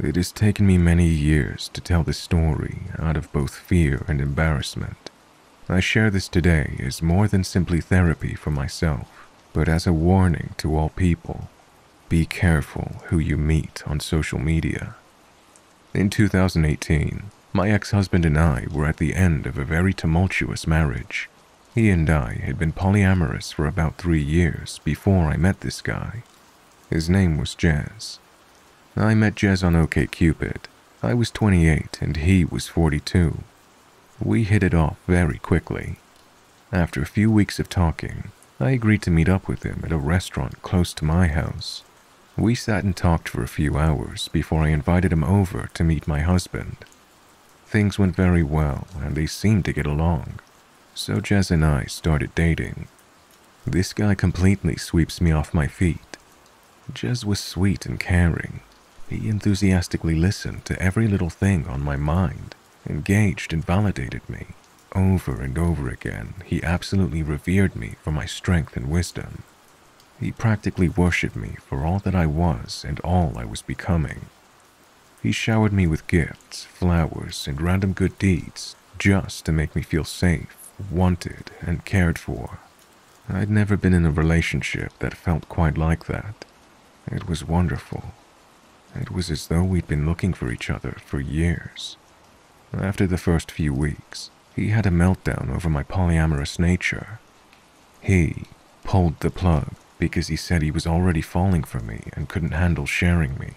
It has taken me many years to tell this story out of both fear and embarrassment. I share this today as more than simply therapy for myself, but as a warning to all people. Be careful who you meet on social media. In 2018, my ex husband and I were at the end of a very tumultuous marriage. He and I had been polyamorous for about three years before I met this guy. His name was Jez. I met Jez on OKCupid. I was 28 and he was 42. We hit it off very quickly. After a few weeks of talking, I agreed to meet up with him at a restaurant close to my house. We sat and talked for a few hours before I invited him over to meet my husband. Things went very well and they seemed to get along, so Jez and I started dating. This guy completely sweeps me off my feet. Jez was sweet and caring. He enthusiastically listened to every little thing on my mind, engaged and validated me. Over and over again, he absolutely revered me for my strength and wisdom. He practically worshipped me for all that I was and all I was becoming. He showered me with gifts, flowers, and random good deeds just to make me feel safe, wanted, and cared for. I'd never been in a relationship that felt quite like that. It was wonderful. It was as though we'd been looking for each other for years. After the first few weeks, he had a meltdown over my polyamorous nature. He pulled the plug because he said he was already falling for me and couldn't handle sharing me.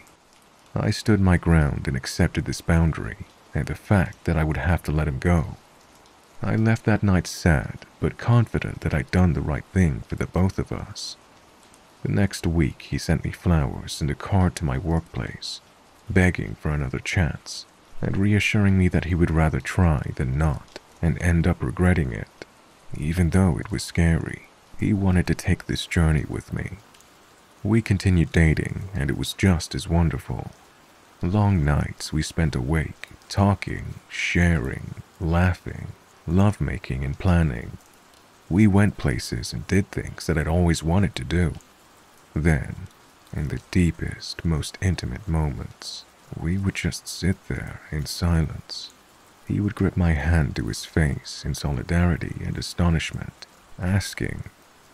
I stood my ground and accepted this boundary and the fact that I would have to let him go. I left that night sad, but confident that I'd done the right thing for the both of us. The next week, he sent me flowers and a card to my workplace, begging for another chance and reassuring me that he would rather try than not and end up regretting it. Even though it was scary, he wanted to take this journey with me. We continued dating, and it was just as wonderful. Long nights we spent awake, talking, sharing, laughing, lovemaking, and planning. We went places and did things that I'd always wanted to do. Then, in the deepest, most intimate moments, we would just sit there in silence. He would grip my hand to his face in solidarity and astonishment, asking,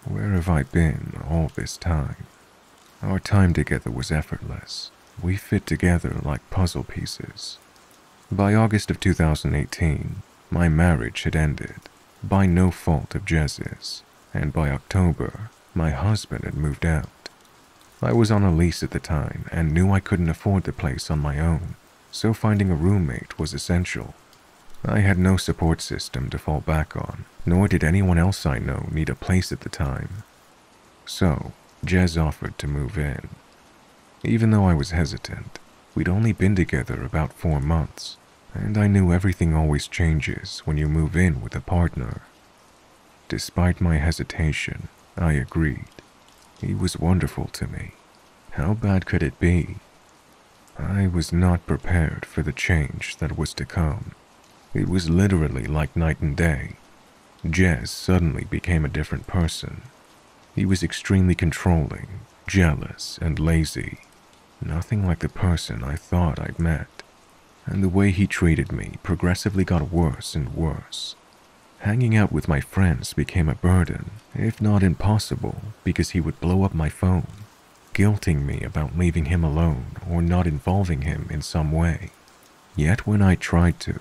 Where have I been all this time? Our time together was effortless. We fit together like puzzle pieces. By August of 2018, my marriage had ended, by no fault of Jez's, and by October, my husband had moved out. I was on a lease at the time and knew I couldn't afford the place on my own, so finding a roommate was essential. I had no support system to fall back on, nor did anyone else I know need a place at the time. So, Jez offered to move in. Even though I was hesitant, we'd only been together about four months, and I knew everything always changes when you move in with a partner. Despite my hesitation, I agreed. He was wonderful to me. How bad could it be? I was not prepared for the change that was to come. It was literally like night and day. Jez suddenly became a different person. He was extremely controlling, jealous, and lazy. Nothing like the person I thought I'd met. And the way he treated me progressively got worse and worse. Hanging out with my friends became a burden, if not impossible, because he would blow up my phone, guilting me about leaving him alone or not involving him in some way. Yet when I tried to,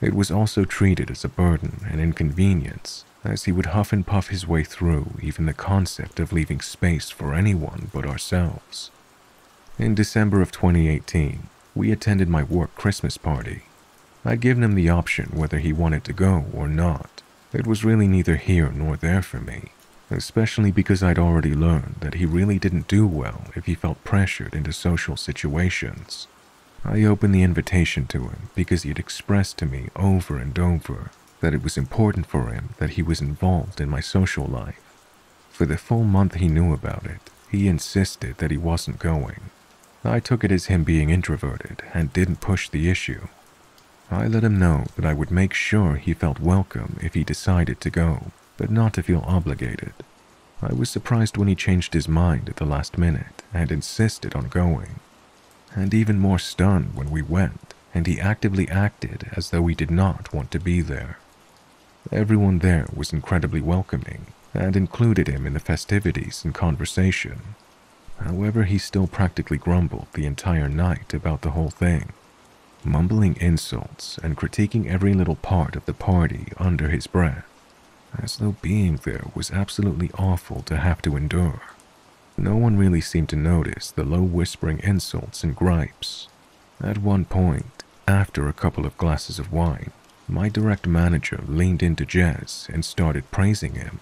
it was also treated as a burden and inconvenience, as he would huff and puff his way through even the concept of leaving space for anyone but ourselves. In December of 2018, we attended my work Christmas party I'd given him the option whether he wanted to go or not. It was really neither here nor there for me, especially because I'd already learned that he really didn't do well if he felt pressured into social situations. I opened the invitation to him because he had expressed to me over and over that it was important for him that he was involved in my social life. For the full month he knew about it, he insisted that he wasn't going. I took it as him being introverted and didn't push the issue. I let him know that I would make sure he felt welcome if he decided to go, but not to feel obligated. I was surprised when he changed his mind at the last minute and insisted on going. and even more stunned when we went, and he actively acted as though he did not want to be there. Everyone there was incredibly welcoming and included him in the festivities and conversation. However, he still practically grumbled the entire night about the whole thing, mumbling insults and critiquing every little part of the party under his breath, as though being there was absolutely awful to have to endure. No one really seemed to notice the low whispering insults and gripes. At one point, after a couple of glasses of wine, my direct manager leaned into Jez and started praising him.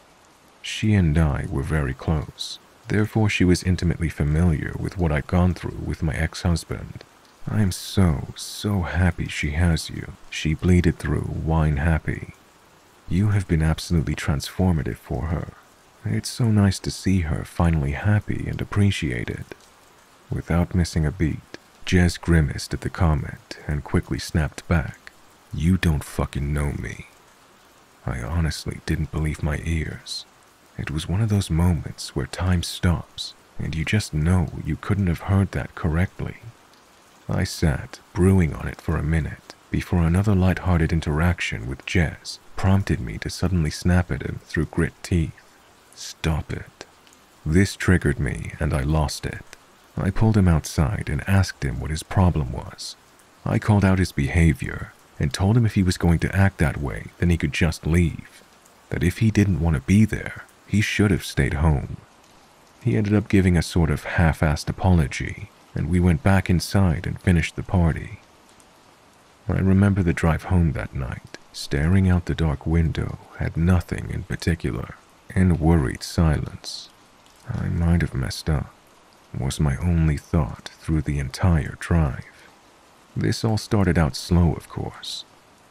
She and I were very close, therefore she was intimately familiar with what I'd gone through with my ex-husband. I am so, so happy she has you, she bleated through, wine happy. You have been absolutely transformative for her. It's so nice to see her finally happy and appreciated. Without missing a beat, Jez grimaced at the comment and quickly snapped back. You don't fucking know me. I honestly didn't believe my ears. It was one of those moments where time stops and you just know you couldn't have heard that correctly. I sat, brewing on it for a minute before another light-hearted interaction with Jez prompted me to suddenly snap at him through grit teeth. Stop it. This triggered me and I lost it. I pulled him outside and asked him what his problem was. I called out his behavior and told him if he was going to act that way, then he could just leave. That if he didn't want to be there, he should have stayed home. He ended up giving a sort of half-assed apology, and we went back inside and finished the party. I remember the drive home that night, staring out the dark window at nothing in particular, in worried silence. I might have messed up, was my only thought through the entire drive. This all started out slow, of course,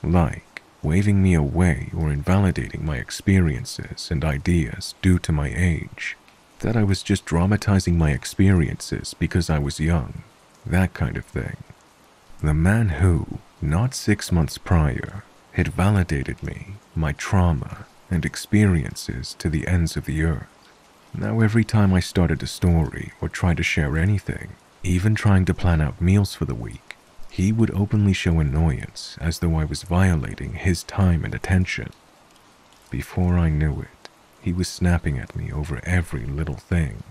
like waving me away or invalidating my experiences and ideas due to my age, that I was just dramatizing my experiences because I was young, that kind of thing. The man who, not six months prior, had validated me, my trauma, and experiences to the ends of the earth. Now, every time I started a story or tried to share anything, even trying to plan out meals for the week, he would openly show annoyance as though I was violating his time and attention. Before I knew it, he was snapping at me over every little thing.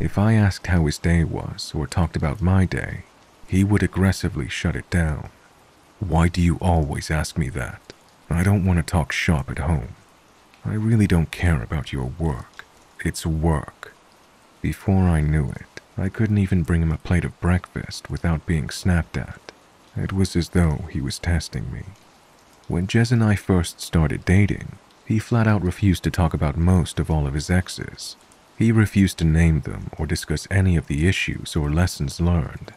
If I asked how his day was or talked about my day, he would aggressively shut it down. Why do you always ask me that? I don't want to talk shop at home. I really don't care about your work. It's work. Before I knew it, I couldn't even bring him a plate of breakfast without being snapped at. It was as though he was testing me. When Jez and I first started dating, he flat out refused to talk about most of all of his exes. He refused to name them or discuss any of the issues or lessons learned.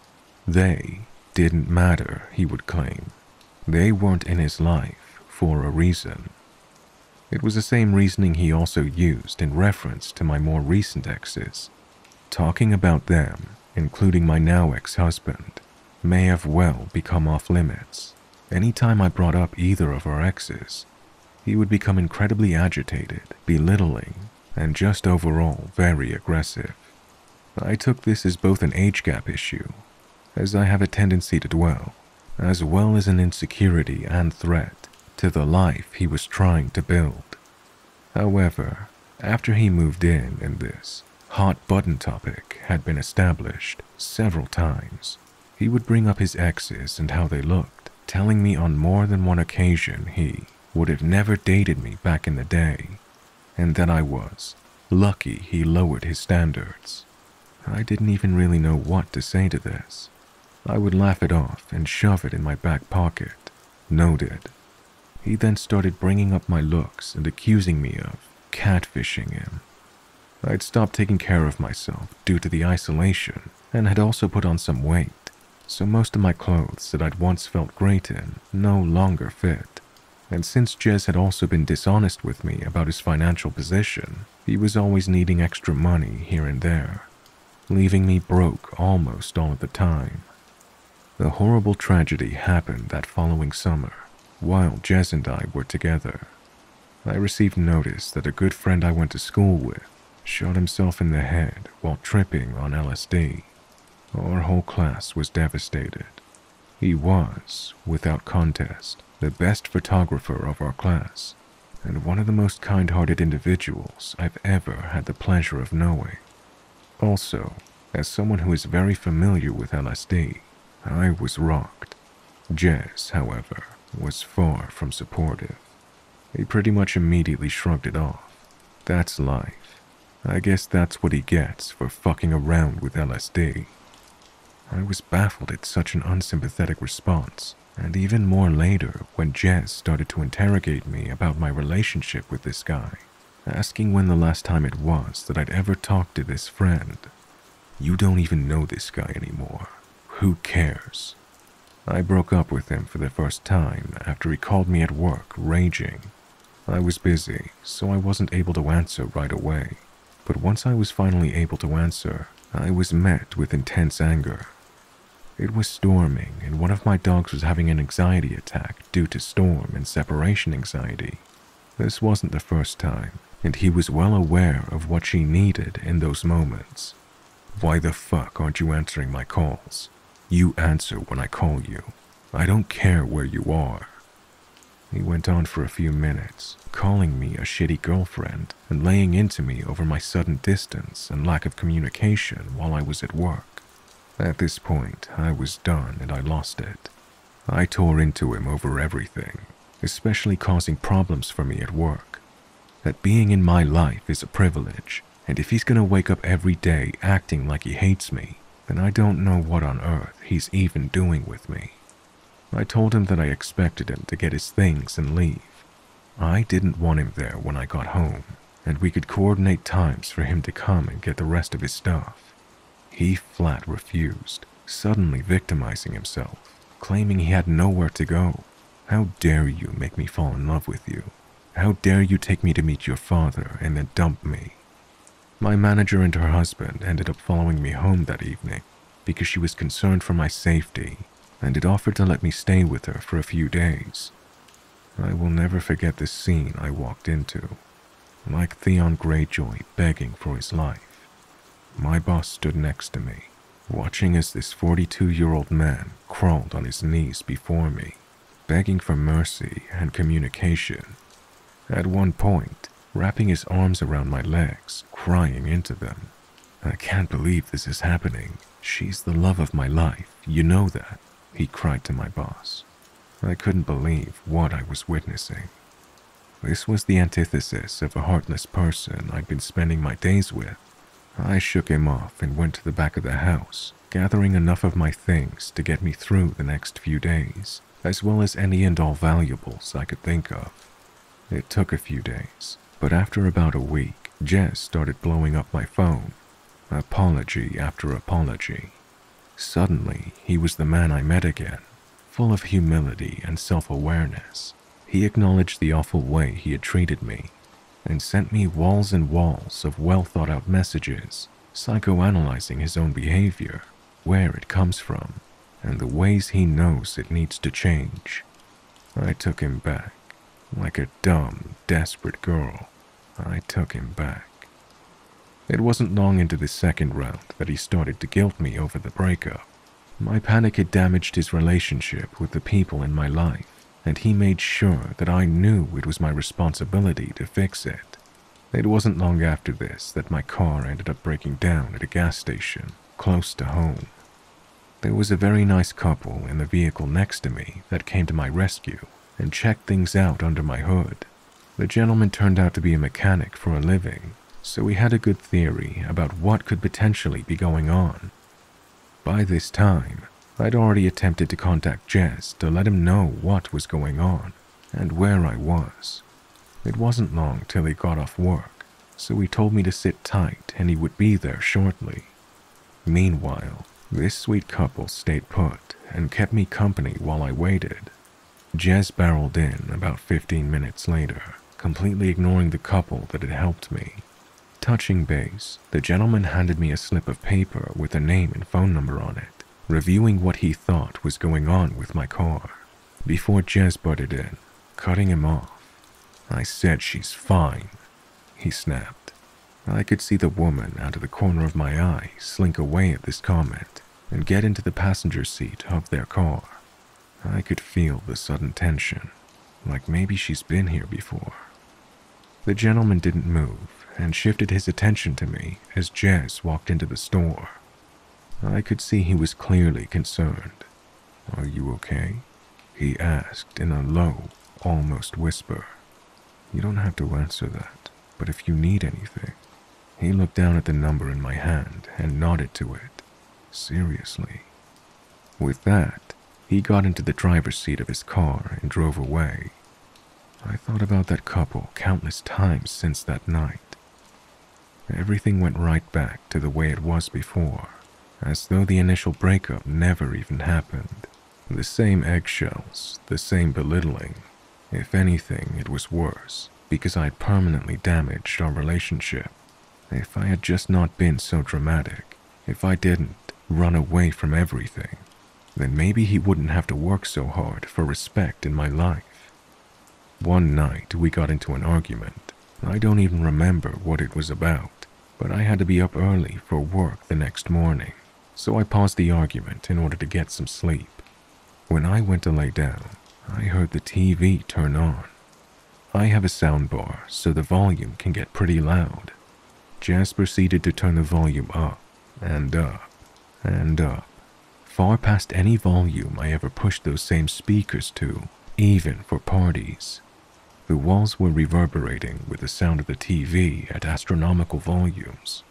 They didn't matter, he would claim. They weren't in his life for a reason. It was the same reasoning he also used in reference to my more recent exes. Talking about them, including my now ex-husband, may have well become off limits. Anytime I brought up either of our exes, he would become incredibly agitated, belittling, and just overall very aggressive. I took this as both an age gap issue, as I have a tendency to dwell, as well as an insecurity and threat to the life he was trying to build. However, after he moved in and this hot button topic had been established several times, he would bring up his exes and how they looked, telling me on more than one occasion he would have never dated me back in the day, and that I was lucky he lowered his standards. I didn't even really know what to say to this. I would laugh it off and shove it in my back pocket. Noted. He then started bringing up my looks and accusing me of catfishing him. I'd stopped taking care of myself due to the isolation and had also put on some weight so most of my clothes that I'd once felt great in no longer fit. And since Jez had also been dishonest with me about his financial position, he was always needing extra money here and there, leaving me broke almost all the time. The horrible tragedy happened that following summer, while Jez and I were together. I received notice that a good friend I went to school with shot himself in the head while tripping on LSD. our whole class was devastated. He was, without contest, the best photographer of our class, and one of the most kind hearted individuals I've ever had the pleasure of knowing. Also, as someone who is very familiar with LSD, I was rocked. Jez, however, was far from supportive. He pretty much immediately shrugged it off. That's life. I guess that's what he gets for fucking around with LSD. I was baffled at such an unsympathetic response, and even more later when Jez started to interrogate me about my relationship with this guy, asking when the last time it was that I'd ever talked to this friend. You don't even know this guy anymore. Who cares? I broke up with him for the first time after he called me at work, raging. I was busy, so I wasn't able to answer right away. But once I was finally able to answer, I was met with intense anger. It was storming, and one of my dogs was having an anxiety attack due to storm and separation anxiety. This wasn't the first time, and he was well aware of what she needed in those moments. Why the fuck aren't you answering my calls? You answer when I call you. I don't care where you are. He went on for a few minutes, calling me a shitty girlfriend and laying into me over my sudden distance and lack of communication while I was at work. At this point, I was done and I lost it. I tore into him over everything, especially causing problems for me at work. That being in my life is a privilege, and if he's gonna wake up every day acting like he hates me, then I don't know what on earth he's even doing with me. I told him that I expected him to get his things and leave. I didn't want him there when I got home, and we could coordinate times for him to come and get the rest of his stuff. He flat refused, suddenly victimizing himself, claiming he had nowhere to go. How dare you make me fall in love with you? How dare you take me to meet your father and then dump me? My manager and her husband ended up following me home that evening because she was concerned for my safety and had offered to let me stay with her for a few days. I will never forget the scene I walked into, like Theon Greyjoy begging for his life. My boss stood next to me, watching as this 42 year old man crawled on his knees before me, begging for mercy and communication. At one point, wrapping his arms around my legs, crying into them. I can't believe this is happening. She's the love of my life, you know that, he cried to my boss. I couldn't believe what I was witnessing. This was the antithesis of a heartless person I'd been spending my days with. I shook him off and went to the back of the house, gathering enough of my things to get me through the next few days, as well as any and all valuables I could think of. It took a few days, but after about a week, Jez started blowing up my phone. Apology after apology. Suddenly, he was the man I met again, full of humility and self awareness. He acknowledged the awful way he had treated me and sent me walls and walls of well thought out messages, psychoanalyzing his own behavior, where it comes from, and the ways he knows it needs to change. I took him back. Like a dumb, desperate girl, I took him back. It wasn't long into the second round that he started to guilt me over the breakup. My panic had damaged his relationship with the people in my life and he made sure that I knew it was my responsibility to fix it. It wasn't long after this that my car ended up breaking down at a gas station close to home. There was a very nice couple in the vehicle next to me that came to my rescue and checked things out under my hood. The gentleman turned out to be a mechanic for a living, so we had a good theory about what could potentially be going on. By this time, I'd already attempted to contact Jez to let him know what was going on and where I was. It wasn't long till he got off work, so he told me to sit tight and he would be there shortly. Meanwhile, this sweet couple stayed put and kept me company while I waited. Jez barreled in about 15 minutes later, completely ignoring the couple that had helped me. Touching base, the gentleman handed me a slip of paper with a name and phone number on it reviewing what he thought was going on with my car, before Jez butted in, cutting him off. I said she's fine, he snapped. I could see the woman out of the corner of my eye slink away at this comment, and get into the passenger seat of their car. I could feel the sudden tension, like maybe she's been here before. The gentleman didn't move and shifted his attention to me as Jez walked into the store. I could see he was clearly concerned. Are you okay? He asked in a low, almost whisper. You don't have to answer that, but if you need anything. He looked down at the number in my hand and nodded to it. Seriously. With that, he got into the driver's seat of his car and drove away. I thought about that couple countless times since that night. Everything went right back to the way it was before, as though the initial breakup never even happened. The same eggshells, the same belittling. If anything, it was worse, because I had permanently damaged our relationship. If I had just not been so dramatic, if I didn't run away from everything, then maybe he wouldn't have to work so hard for respect in my life. One night we got into an argument. I don't even remember what it was about, but I had to be up early for work the next morning, so I paused the argument in order to get some sleep. When I went to lay down, I heard the TV turn on. I have a soundbar, so the volume can get pretty loud. Jez proceeded to turn the volume up and up and up, far past any volume I ever pushed those same speakers to, even for parties. The walls were reverberating with the sound of the TV at astronomical volumes.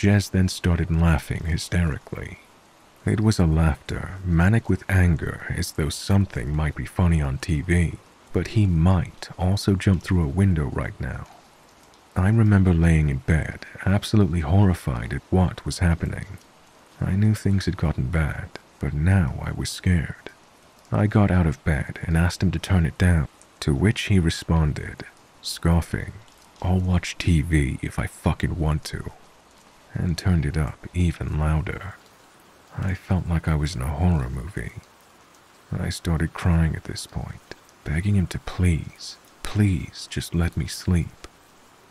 Jez then started laughing hysterically. It was a laughter manic with anger as though something might be funny on TV, but he might also jump through a window right now. I remember laying in bed, absolutely horrified at what was happening. I knew things had gotten bad, but now I was scared. I got out of bed and asked him to turn it down, to which he responded, scoffing, I'll watch TV if I fucking want to, and turned it up even louder. I felt like I was in a horror movie. I started crying at this point, begging him to please, please just let me sleep.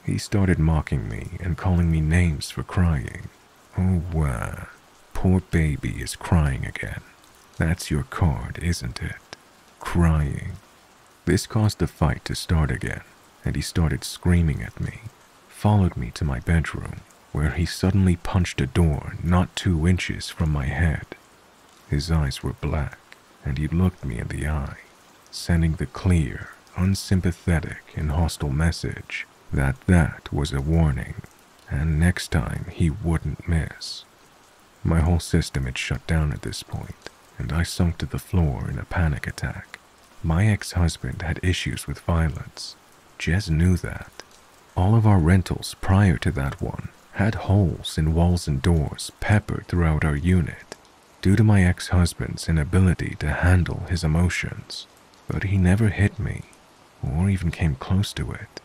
He started mocking me and calling me names for crying. Oh, wow. Poor baby is crying again. That's your card, isn't it? Crying. This caused the fight to start again, and he started screaming at me, followed me to my bedroom, where he suddenly punched a door not two inches from my head. His eyes were black, and he looked me in the eye, sending the clear, unsympathetic, and hostile message that that was a warning, and next time he wouldn't miss. My whole system had shut down at this point, and I sunk to the floor in a panic attack. My ex-husband had issues with violence. Jez knew that. All of our rentals prior to that one had holes in walls and doors peppered throughout our unit due to my ex-husband's inability to handle his emotions. But he never hit me or even came close to it.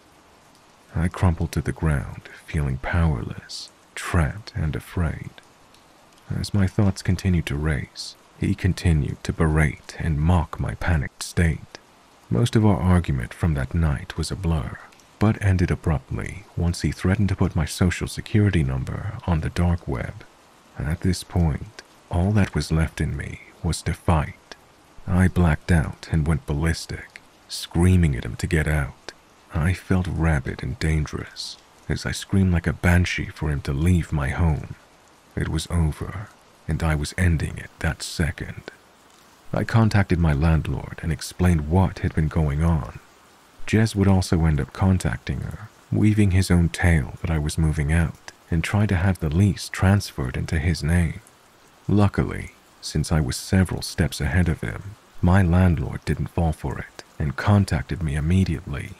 I crumpled to the ground, feeling powerless, trapped, and afraid. As my thoughts continued to race, he continued to berate and mock my panicked state. Most of our argument from that night was a blur, but ended abruptly once he threatened to put my social security number on the dark web. At this point, all that was left in me was to fight. I blacked out and went ballistic, screaming at him to get out. I felt rabid and dangerous as I screamed like a banshee for him to leave my home. It was over, and I was ending it that second. I contacted my landlord and explained what had been going on. Jez would also end up contacting her, weaving his own tale that I was moving out and tried to have the lease transferred into his name. Luckily, since I was several steps ahead of him, my landlord didn't fall for it and contacted me immediately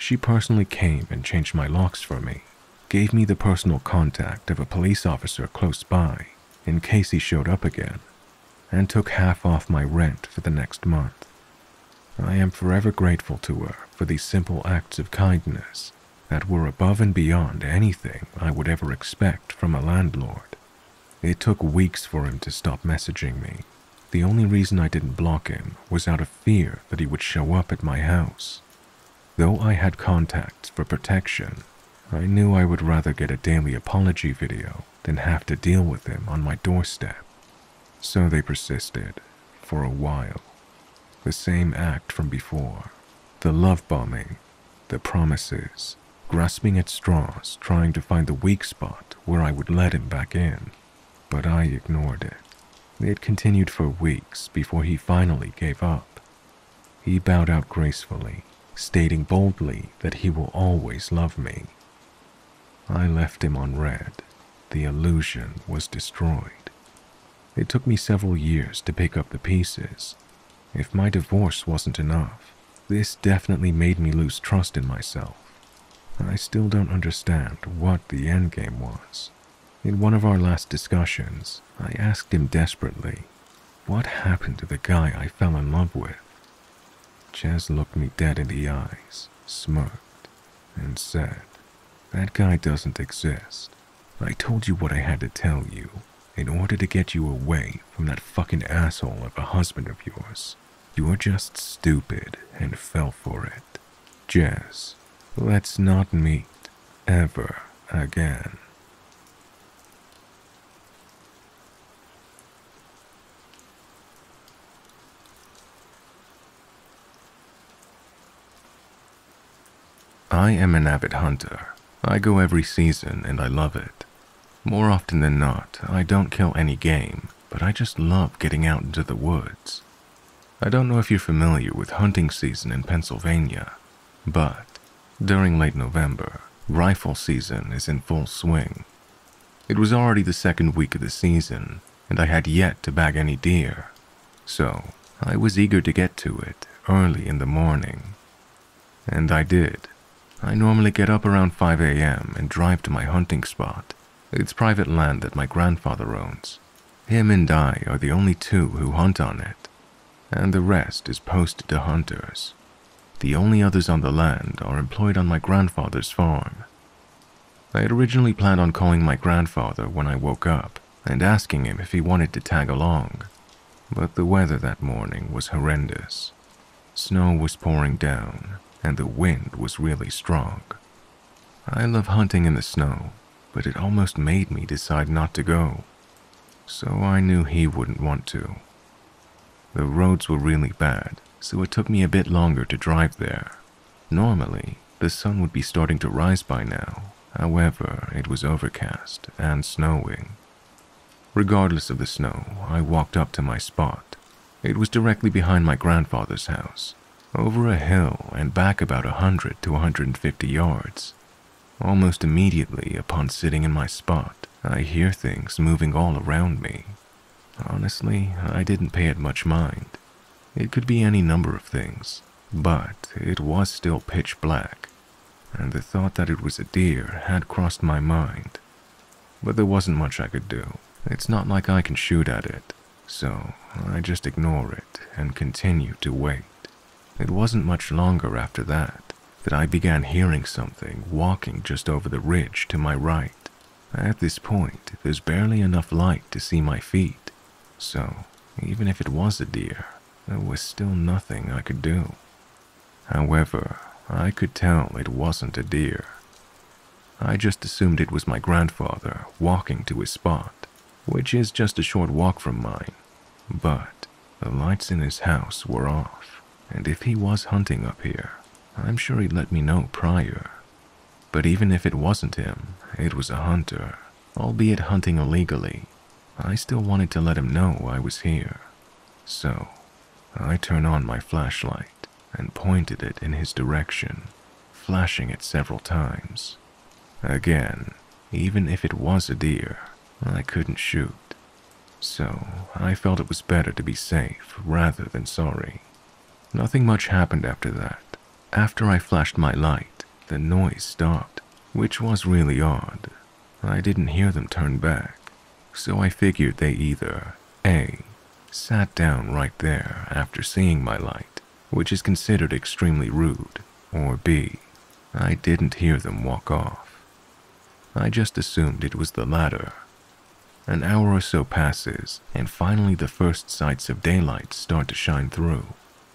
she personally came and changed my locks for me, gave me the personal contact of a police officer close by in case he showed up again, and took half off my rent for the next month. I am forever grateful to her for these simple acts of kindness that were above and beyond anything I would ever expect from a landlord. It took weeks for him to stop messaging me. The only reason I didn't block him was out of fear that he would show up at my house. Though I had contacts for protection, I knew I would rather get a daily apology video than have to deal with him on my doorstep. So they persisted, for a while. The same act from before. The love bombing, the promises, grasping at straws, trying to find the weak spot where I would let him back in. But I ignored it. It continued for weeks before he finally gave up. He bowed out gracefully, stating boldly that he will always love me. I left him on red. The illusion was destroyed. It took me several years to pick up the pieces. If my divorce wasn't enough, this definitely made me lose trust in myself. I still don't understand what the endgame was. In one of our last discussions, I asked him desperately, what happened to the guy I fell in love with? Jez looked me dead in the eyes, smirked, and said, That guy doesn't exist. I told you what I had to tell you in order to get you away from that fucking asshole of a husband of yours. You were just stupid and fell for it. Jez, let's not meet ever again. I am an avid hunter. I go every season and I love it. More often than not, I don't kill any game, but I just love getting out into the woods. I don't know if you're familiar with hunting season in Pennsylvania, but during late November, rifle season is in full swing. It was already the second week of the season, and I had yet to bag any deer, so I was eager to get to it early in the morning. And I did. I normally get up around 5 a.m. and drive to my hunting spot. It's private land that my grandfather owns. Him and I are the only two who hunt on it, and the rest is posted to hunters. The only others on the land are employed on my grandfather's farm. I had originally planned on calling my grandfather when I woke up and asking him if he wanted to tag along, but the weather that morning was horrendous. Snow was pouring down, and the wind was really strong. I love hunting in the snow, but it almost made me decide not to go. So I knew he wouldn't want to. The roads were really bad, so it took me a bit longer to drive there. Normally, the sun would be starting to rise by now. However, it was overcast and snowing. Regardless of the snow, I walked up to my spot. It was directly behind my grandfather's house, over a hill and back about a 100 to a 150 yards. Almost immediately upon sitting in my spot, I hear things moving all around me. Honestly, I didn't pay it much mind. It could be any number of things, but it was still pitch black, and the thought that it was a deer had crossed my mind. But there wasn't much I could do. It's not like I can shoot at it, so I just ignore it and continue to wait. It wasn't much longer after that that I began hearing something walking just over the ridge to my right. At this point, there's barely enough light to see my feet, so even if it was a deer, there was still nothing I could do. However, I could tell it wasn't a deer. I just assumed it was my grandfather walking to his spot, which is just a short walk from mine. But the lights in his house were off and if he was hunting up here, I'm sure he'd let me know prior. But even if it wasn't him, it was a hunter, albeit hunting illegally. I still wanted to let him know I was here. So, I turned on my flashlight and pointed it in his direction, flashing it several times. Again, even if it was a deer, I couldn't shoot. So, I felt it was better to be safe rather than sorry. Nothing much happened after that. After I flashed my light, the noise stopped, which was really odd. I didn't hear them turn back, so I figured they either A. sat down right there after seeing my light, which is considered extremely rude, or B. I didn't hear them walk off. I just assumed it was the latter. An hour or so passes, and finally the first sights of daylight start to shine through.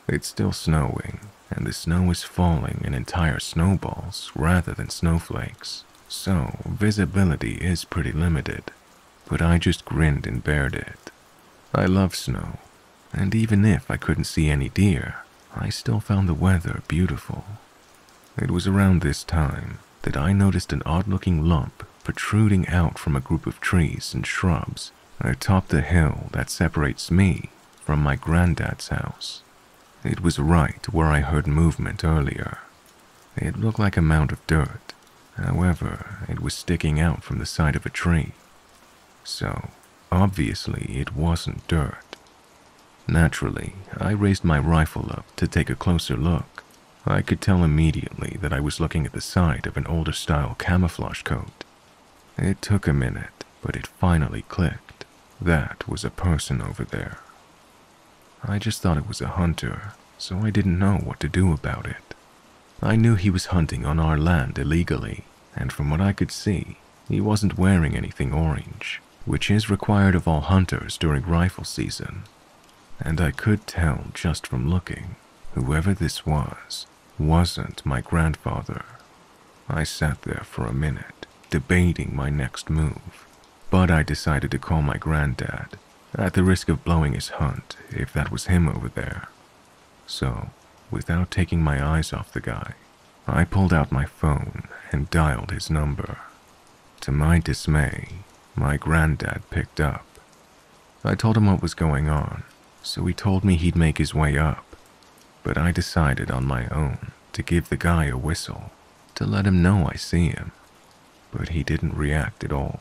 It's still snowing, and the snow is falling in entire snowballs rather than snowflakes, so visibility is pretty limited. But I just grinned and bared it. I love snow, and even if I couldn't see any deer, I still found the weather beautiful. It was around this time that I noticed an odd looking lump protruding out from a group of trees and shrubs atop the hill that separates me from my granddad's house. It was right where I heard movement earlier. It looked like a mound of dirt. However, it was sticking out from the side of a tree. So, obviously, it wasn't dirt. Naturally, I raised my rifle up to take a closer look. I could tell immediately that I was looking at the side of an older style camouflage coat. It took a minute, but it finally clicked. That was a person over there. I just thought it was a hunter, so I didn't know what to do about it. I knew he was hunting on our land illegally, and from what I could see, he wasn't wearing anything orange, which is required of all hunters during rifle season. And I could tell just from looking, whoever this was, wasn't my grandfather. I sat there for a minute, debating my next move, but I decided to call my granddad at the risk of blowing his hunt if that was him over there. So, without taking my eyes off the guy, I pulled out my phone and dialed his number. To my dismay, my granddad picked up. I told him what was going on, so he told me he'd make his way up. But I decided on my own to give the guy a whistle to let him know I see him. But he didn't react at all.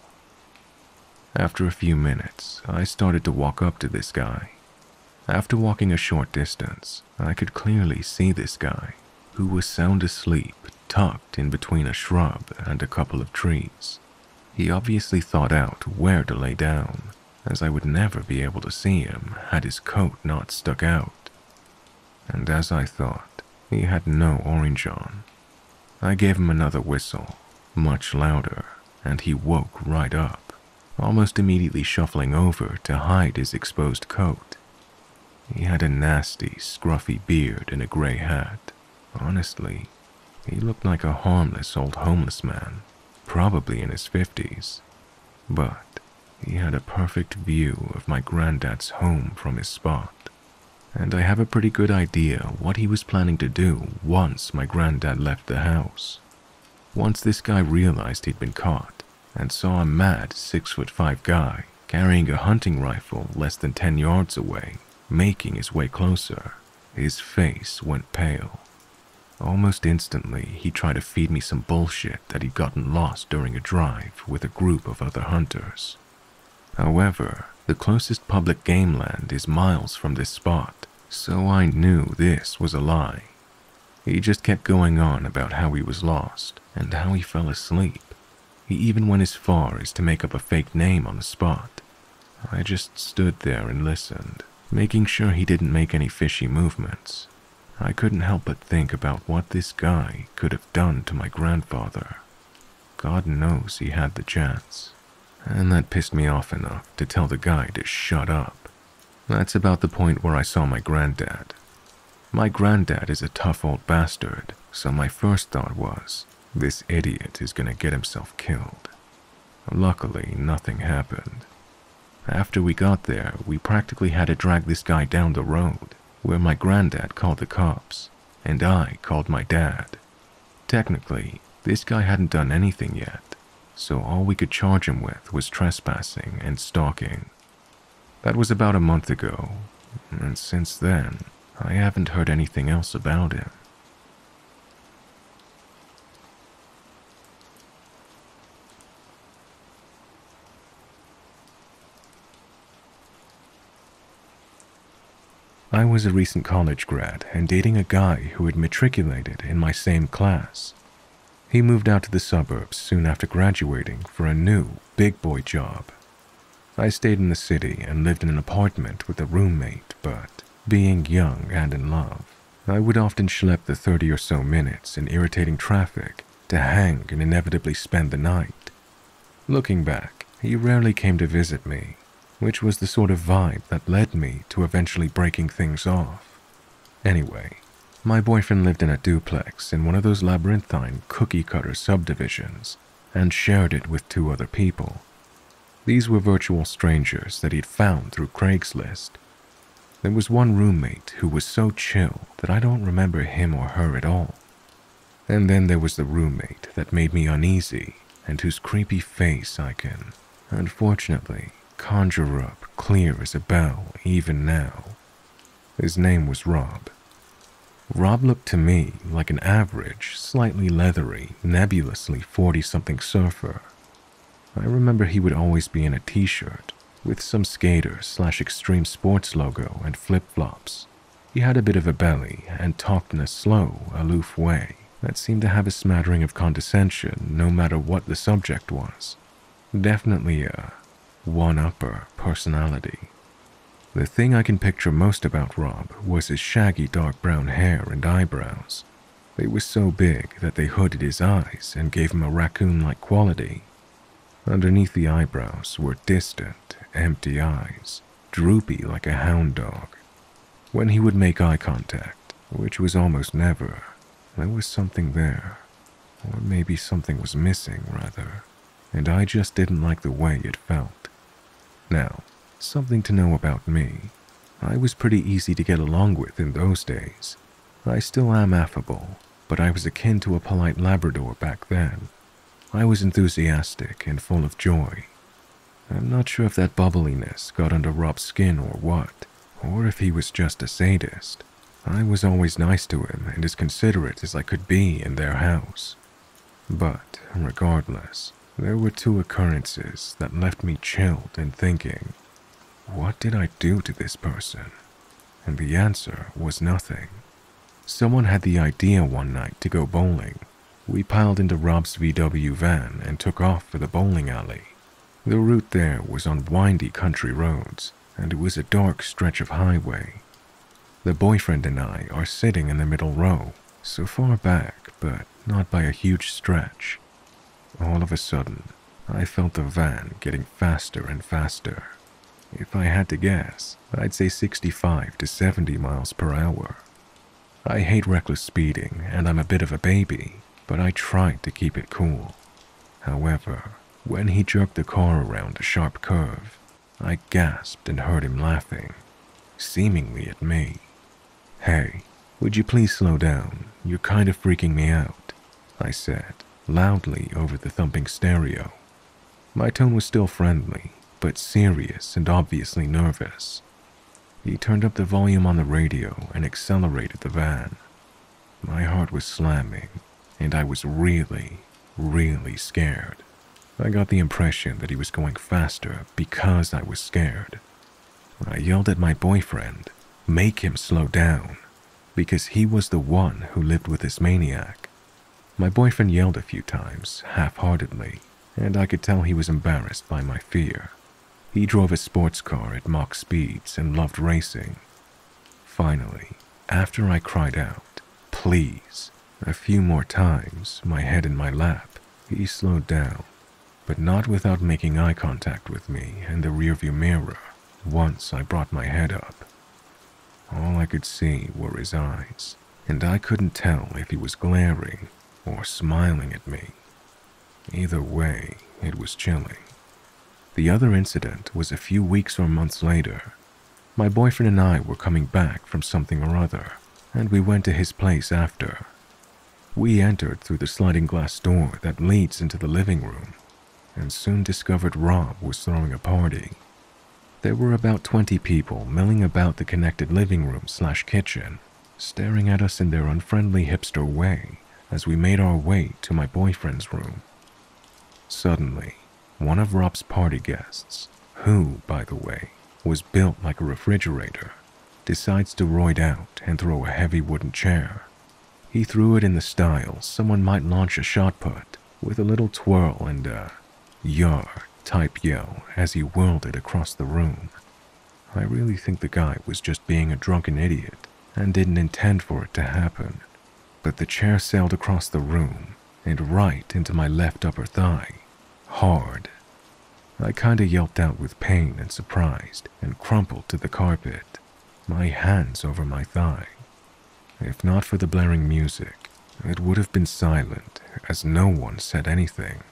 After a few minutes, I started to walk up to this guy. After walking a short distance, I could clearly see this guy, who was sound asleep, tucked in between a shrub and a couple of trees. He obviously thought out where to lay down, as I would never be able to see him had his coat not stuck out. And as I thought, he had no orange on. I gave him another whistle, much louder, and he woke right up almost immediately shuffling over to hide his exposed coat. He had a nasty, scruffy beard and a gray hat. Honestly, he looked like a harmless old homeless man, probably in his 50s. But he had a perfect view of my granddad's home from his spot. And I have a pretty good idea what he was planning to do once my granddad left the house. Once this guy realized he'd been caught, and saw a mad six foot five guy carrying a hunting rifle less than 10 yards away, making his way closer. His face went pale. Almost instantly, he tried to feed me some bullshit that he'd gotten lost during a drive with a group of other hunters. However, the closest public game land is miles from this spot, so I knew this was a lie. He just kept going on about how he was lost and how he fell asleep he even went as far as to make up a fake name on the spot. I just stood there and listened, making sure he didn't make any fishy movements. I couldn't help but think about what this guy could have done to my grandfather. God knows he had the chance. And that pissed me off enough to tell the guy to shut up. That's about the point where I saw my granddad. My granddad is a tough old bastard, so my first thought was, this idiot is gonna get himself killed. Luckily, nothing happened. After we got there, we practically had to drag this guy down the road, where my granddad called the cops, and I called my dad. Technically, this guy hadn't done anything yet, so all we could charge him with was trespassing and stalking. That was about a month ago, and since then, I haven't heard anything else about him. I was a recent college grad and dating a guy who had matriculated in my same class. He moved out to the suburbs soon after graduating for a new big boy job. I stayed in the city and lived in an apartment with a roommate, but being young and in love, I would often schlep the 30 or so minutes in irritating traffic to hang and inevitably spend the night. Looking back, he rarely came to visit me, which was the sort of vibe that led me to eventually breaking things off. Anyway, my boyfriend lived in a duplex in one of those labyrinthine cookie cutter subdivisions and shared it with two other people. These were virtual strangers that he'd found through Craigslist. There was one roommate who was so chill that I don't remember him or her at all. And then there was the roommate that made me uneasy and whose creepy face I can, unfortunately, conjure up clear as a bell even now. His name was Rob. Rob looked to me like an average, slightly leathery, nebulously 40 something surfer. I remember he would always be in a t shirt with some skater slash extreme sports logo and flip flops. He had a bit of a belly and talked in a slow, aloof way that seemed to have a smattering of condescension no matter what the subject was. Definitely a one upper personality. The thing I can picture most about Rob was his shaggy dark brown hair and eyebrows. They were so big that they hooded his eyes and gave him a raccoon like quality. Underneath the eyebrows were distant, empty eyes, droopy like a hound dog. When he would make eye contact, which was almost never, there was something there. Or maybe something was missing, rather, and I just didn't like the way it felt. Now, Something to know about me. I was pretty easy to get along with in those days. I still am affable, but I was akin to a polite Labrador back then. I was enthusiastic and full of joy. I'm not sure if that bubbliness got under Rob's skin or what, or if he was just a sadist. I was always nice to him and as considerate as I could be in their house. But, regardless, there were two occurrences that left me chilled and thinking. What did I do to this person? And the answer was nothing. Someone had the idea one night to go bowling. We piled into Rob's VW van and took off for the bowling alley. The route there was on windy country roads, and it was a dark stretch of highway. The boyfriend and I are sitting in the middle row, so far back, but not by a huge stretch. All of a sudden, I felt the van getting faster and faster. If I had to guess, I'd say 65 to 70 miles per hour. I hate reckless speeding and I'm a bit of a baby, but I tried to keep it cool. However, when he jerked the car around a sharp curve, I gasped and heard him laughing, seemingly at me. Hey, would you please slow down? You're kind of freaking me out, I said, loudly over the thumping stereo. My tone was still friendly, but serious and obviously nervous. He turned up the volume on the radio and accelerated the van. My heart was slamming, and I was really, really scared. I got the impression that he was going faster because I was scared. I yelled at my boyfriend, make him slow down, because he was the one who lived with this maniac. My boyfriend yelled a few times, half heartedly, and I could tell he was embarrassed by my fear. He drove a sports car at mock speeds and loved racing. Finally, after I cried out, please, a few more times, my head in my lap, he slowed down, but not without making eye contact with me in the rearview mirror once I brought my head up. All I could see were his eyes, and I couldn't tell if he was glaring or smiling at me. Either way, it was chilling. The other incident was a few weeks or months later. My boyfriend and I were coming back from something or other, and we went to his place after. We entered through the sliding glass door that leads into the living room, and soon discovered Rob was throwing a party. There were about 20 people milling about the connected living room slash kitchen, staring at us in their unfriendly hipster way as we made our way to my boyfriend's room. Suddenly, one of Rob's party guests, who, by the way, was built like a refrigerator, decides to roid out and throw a heavy wooden chair. He threw it in the style someone might launch a shot put, with a little twirl and a yar type yell as he whirled it across the room. I really think the guy was just being a drunken idiot and didn't intend for it to happen. But the chair sailed across the room and right into my left upper thigh, hard. I kinda yelped out with pain and surprised and crumpled to the carpet, my hands over my thigh. If not for the blaring music, it would have been silent as no one said anything.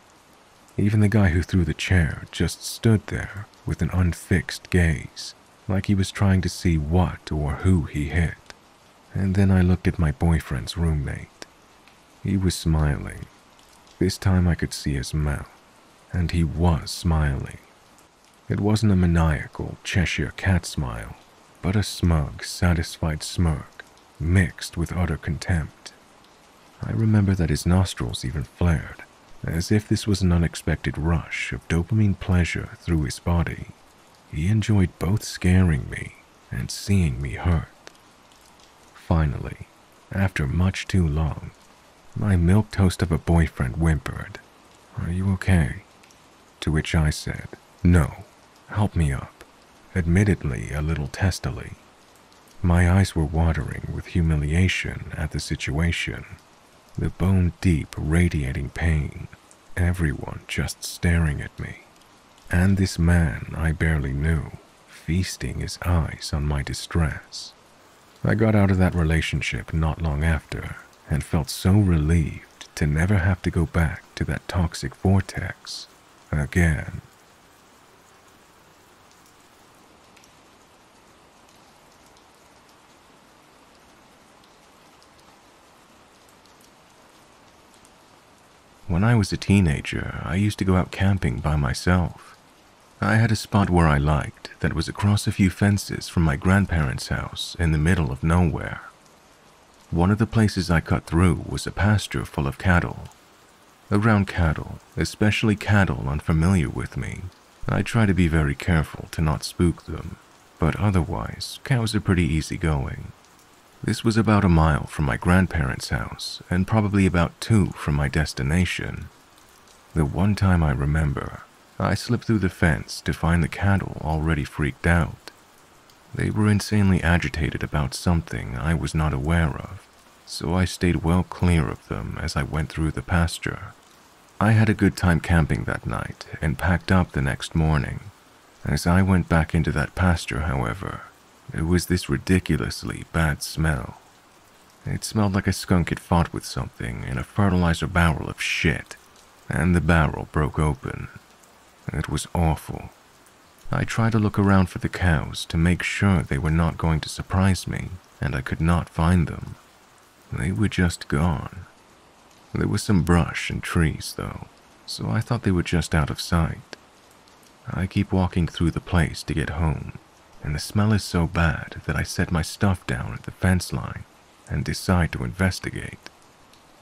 Even the guy who threw the chair just stood there with an unfixed gaze, like he was trying to see what or who he hit. And then I looked at my boyfriend's roommate. He was smiling. This time I could see his mouth, and he was smiling. It wasn't a maniacal Cheshire cat smile, but a smug, satisfied smirk mixed with utter contempt. I remember that his nostrils even flared, as if this was an unexpected rush of dopamine pleasure through his body. He enjoyed both scaring me and seeing me hurt. Finally, after much too long, my milk toast of a boyfriend whimpered, Are you okay? To which I said, No, help me up, admittedly a little testily. My eyes were watering with humiliation at the situation, the bone deep radiating pain, everyone just staring at me, and this man I barely knew feasting his eyes on my distress. I got out of that relationship not long after and felt so relieved to never have to go back to that toxic vortex again. When I was a teenager, I used to go out camping by myself. I had a spot where I liked that was across a few fences from my grandparents' house in the middle of nowhere. One of the places I cut through was a pasture full of cattle. Around cattle, especially cattle unfamiliar with me, I try to be very careful to not spook them, but otherwise, cows are pretty easygoing. This was about a mile from my grandparents' house and probably about two from my destination. The one time I remember, I slipped through the fence to find the cattle already freaked out. They were insanely agitated about something I was not aware of, so I stayed well clear of them as I went through the pasture. I had a good time camping that night and packed up the next morning. As I went back into that pasture, however, there was this ridiculously bad smell. It smelled like a skunk had fought with something in a fertilizer barrel of shit, and the barrel broke open. It was awful. I tried to look around for the cows to make sure they were not going to surprise me, and I could not find them. They were just gone. There was some brush and trees, though, so I thought they were just out of sight. I keep walking through the place to get home, and the smell is so bad that I set my stuff down at the fence line and decide to investigate.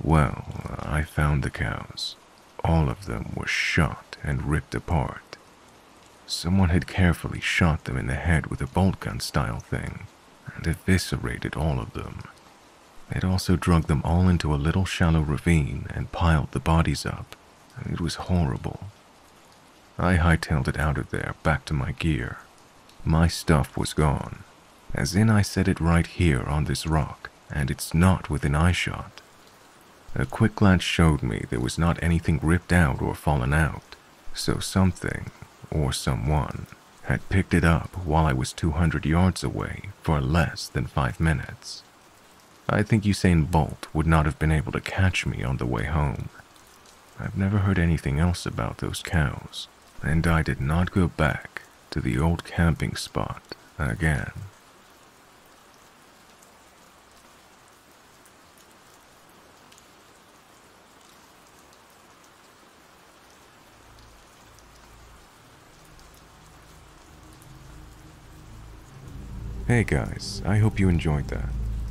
Well, I found the cows. All of them were shot and ripped apart. Someone had carefully shot them in the head with a bolt gun style thing and eviscerated all of them. They'd also drug them all into a little shallow ravine and piled the bodies up. It was horrible. I hightailed it out of there back to my gear my stuff was gone. As in, I set it right here on this rock, and it's not within eyeshot. A quick glance showed me there was not anything ripped out or fallen out, so something, or someone, had picked it up while I was 200 yards away for less than five minutes. I think Usain Bolt would not have been able to catch me on the way home. I've never heard anything else about those cows, and I did not go back to the old camping spot again. Hey guys, I hope you enjoyed that.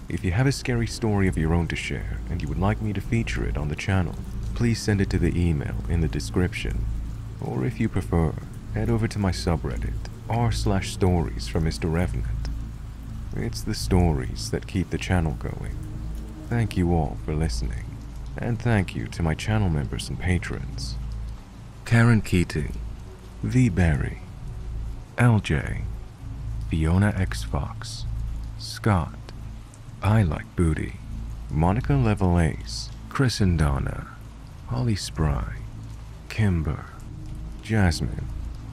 If you have a scary story of your own to share and you would like me to feature it on the channel, please send it to the email in the description. Or if you prefer, head over to my subreddit, r slash stories from Mr. Revenant. It's the stories that keep the channel going. Thank you all for listening, and thank you to my channel members and patrons. Karen Keating, V. Berry, LJ, Fiona X Fox, Scott, I Like Booty, Monica Level Ace, Chris and Donna, Holly Spry, Kimber, Jasmine,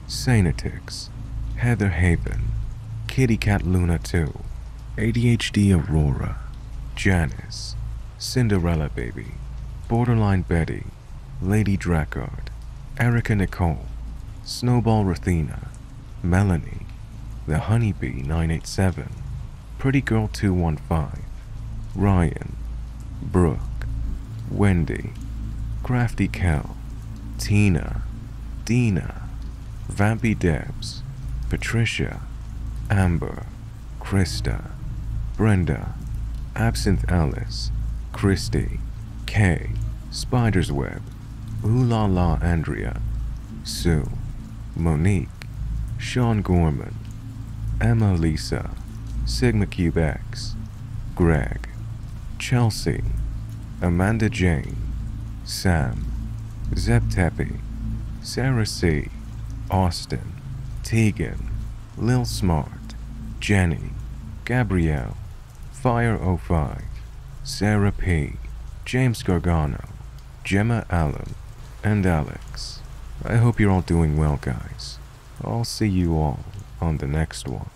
Sanatix, Heather Haven, Kitty Cat Luna 2, ADHD Aurora, Janice, Cinderella Baby, Borderline Betty, Lady Dracard, Erica Nicole, Snowball Rathina, Melanie, The Honeybee 987, Pretty Girl 215, Ryan, Brooke, Wendy, Crafty Cal, Tina, Dina, Vampy Debs, Patricia, Amber, Krista, Brenda, Absinthe Alice, Christy, Kay, Spider's Web, Ooh La La Andrea, Sue, Monique, Sean Gorman, Emma Lisa, Sigma Cube X, Greg, Chelsea, Amanda Jane, Sam, Zeb Teppy, Sarah C., Austin, Tegan, Lil Smart, Jenny, Gabrielle, Fire05, Sarah P., James Gargano, Gemma Allen, and Alex. I hope you're all doing well, guys. I'll see you all on the next one.